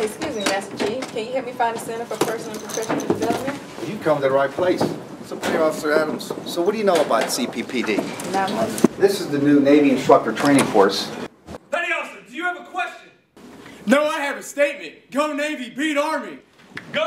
Hey, excuse me, Master Chief. Can you help me find the Center for Personal and Professional Development? You come to the right place. So, Petty Officer Adams, so what do you know about CPPD? Not much. This is the new Navy instructor training course. Petty Officer, do you have a question? No, I have a statement. Go Navy, beat Army. Go